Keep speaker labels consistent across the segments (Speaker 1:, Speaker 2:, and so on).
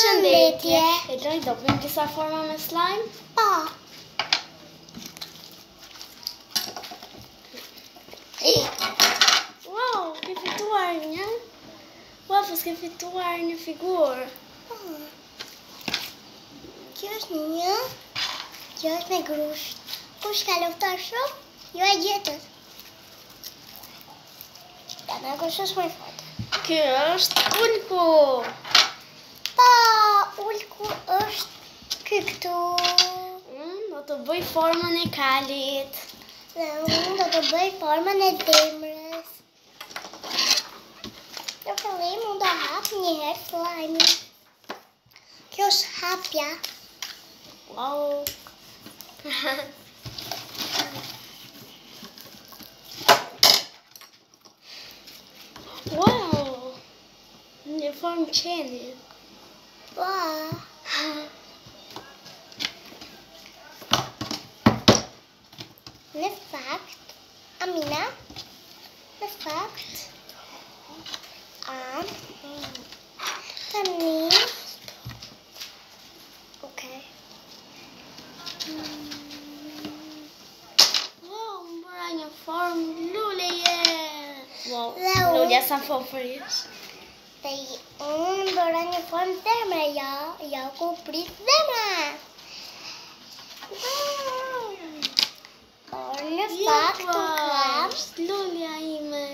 Speaker 1: Përshëndetje.
Speaker 2: E do i do bëjmë disa forma me slime?
Speaker 1: Po.
Speaker 2: Wow, ke fituar një? Wow, fës ke fituar një figurë.
Speaker 1: Po. Kjo është një. Kjo është me grusht. Kush ka luftar shumë? Jo e gjetët. Ta në kush është më fort.
Speaker 2: Ky është Ulku.
Speaker 1: Ulku është ky këtu.
Speaker 2: Unë do të bëj formën e kalit.
Speaker 1: Dhe unë do të bëj formën e demrës. Në fillim unë do hap një herë slime. Kjo është hapja.
Speaker 2: Wow. wow. Një formë qeni.
Speaker 1: Po. Në fakt, Amina, në fakt, a, um, tani, ok,
Speaker 2: Wow, bëra një formë. Wow,
Speaker 1: Dhe unë-
Speaker 2: lulja sa
Speaker 1: un broń fantema, ja, ja kupritema. Orne faktu
Speaker 2: kram. Slunia ime.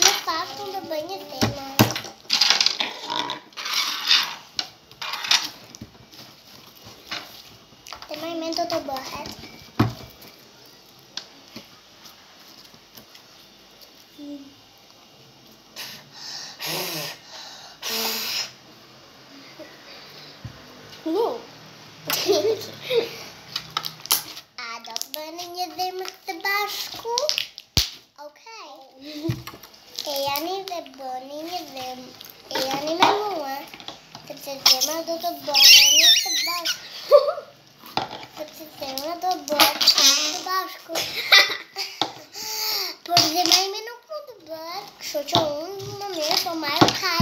Speaker 1: Ne faktu da banje tema. Tema imen to to. No. I don't want to use them with the basco. Okay. Yani ve Bonnie ve yani ve Mua. Precisamos do Bonnie do basco. Precisamos do Bonnie do basco. Por demais, me não conta. Só tinha um momento, mas o cara.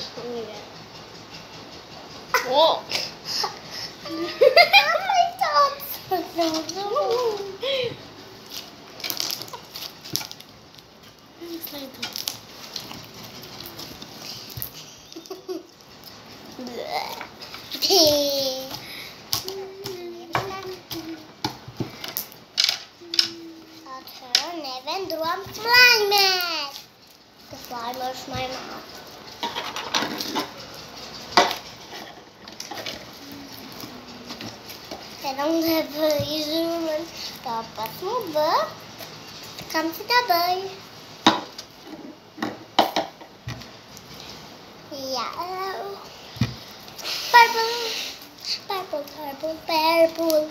Speaker 1: dots.
Speaker 2: Wow.
Speaker 1: Five dots. Atëherë ne vendruam slimet. Të slime është më i madh. Edhe unë dhe bë i zhurën, ta pas mu bë, kam si ta bëj. Ja, purple, purple, purple, purple.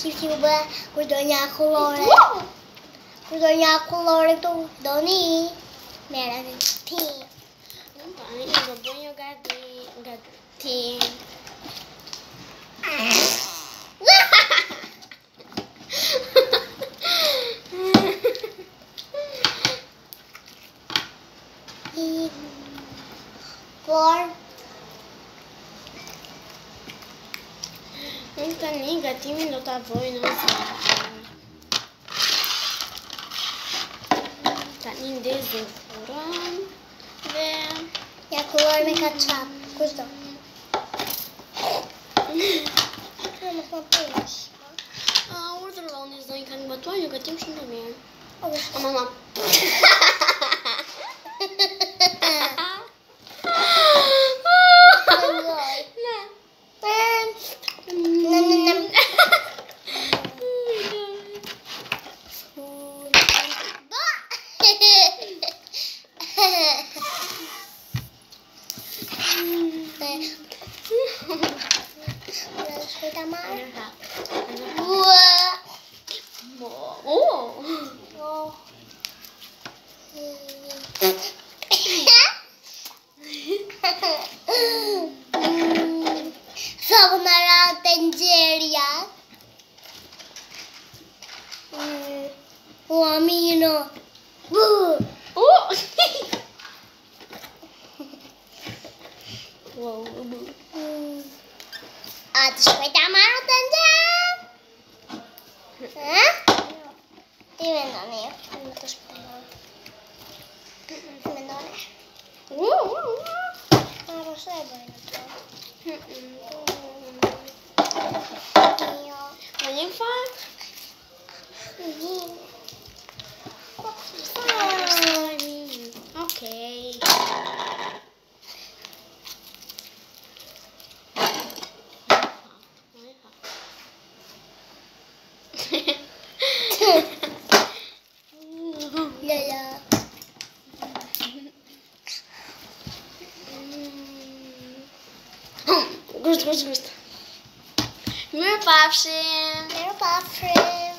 Speaker 1: Si si u bë, kur ganhar o Lauren do Doni. Meredith.
Speaker 2: Não vai, eu vou jogar gatinho.
Speaker 1: E... Flor.
Speaker 2: Não tá nem gatinho, não tá bom, não sabe. Ben indir zıplıyorum. Ve...
Speaker 1: Ya kullanma hmm. kaçacağım. Kuzum. Ama kapıymış.
Speaker 2: Aa, orada olan yüzden kendime tuvalet katayım şimdi
Speaker 1: mi?
Speaker 2: Olur. Aman
Speaker 1: aman. 睡大妈。
Speaker 2: 我。
Speaker 1: 我哦。哦。Ah, despeita
Speaker 2: mata já.
Speaker 1: Hã? Ti menor, eu Não tô esperando. Menor, né? Uh, uh, uh.
Speaker 2: Ah,
Speaker 1: você é bem, então.
Speaker 2: Olha.
Speaker 1: Menino. Ja.
Speaker 2: Gosto, gosto, gosto. Meu papsi.
Speaker 1: Merhaba Fred.